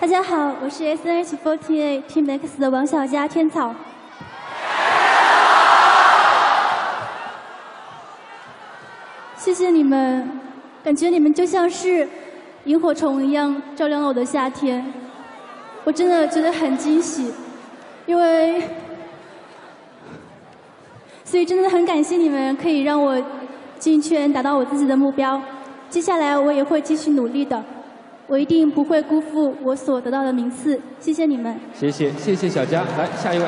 大家好，我是 SNH48 Team X 的王小佳天草。谢谢你们，感觉你们就像是萤火虫一样照亮了我的夏天，我真的觉得很惊喜，因为，所以真的很感谢你们可以让我进圈，达到我自己的目标。接下来我也会继续努力的，我一定不会辜负我所得到的名次。谢谢你们。谢谢谢谢小佳，来下一位。